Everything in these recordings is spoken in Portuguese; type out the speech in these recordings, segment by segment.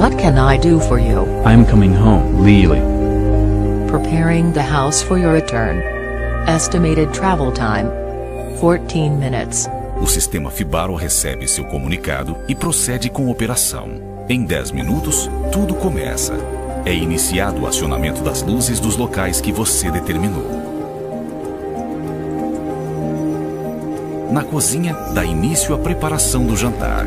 What can I do for you? I'm coming home, Lily. Preparing the house for your return. Estimated travel time 14 minutes. O sistema Fibaro recebe seu comunicado e procede com a operação. Em 10 minutos, tudo começa. É iniciado o acionamento das luzes dos locais que você determinou. Na cozinha, dá início à preparação do jantar.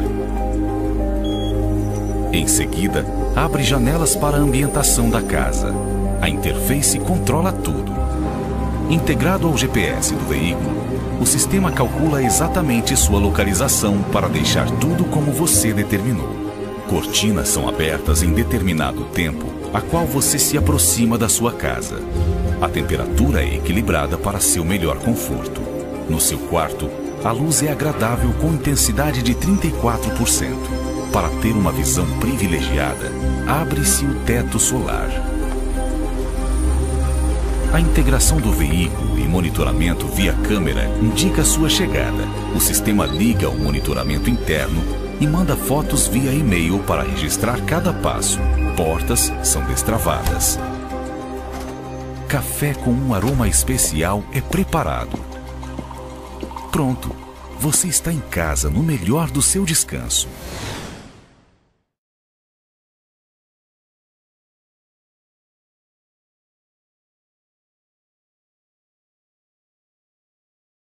Em seguida, abre janelas para a ambientação da casa. A interface controla tudo. Integrado ao GPS do veículo, o sistema calcula exatamente sua localização para deixar tudo como você determinou. Cortinas são abertas em determinado tempo, a qual você se aproxima da sua casa. A temperatura é equilibrada para seu melhor conforto. No seu quarto, a luz é agradável com intensidade de 34%. Para ter uma visão privilegiada, abre-se o teto solar. A integração do veículo e monitoramento via câmera indica sua chegada. O sistema liga o monitoramento interno e manda fotos via e-mail para registrar cada passo. Portas são destravadas. Café com um aroma especial é preparado. Pronto, você está em casa no melhor do seu descanso.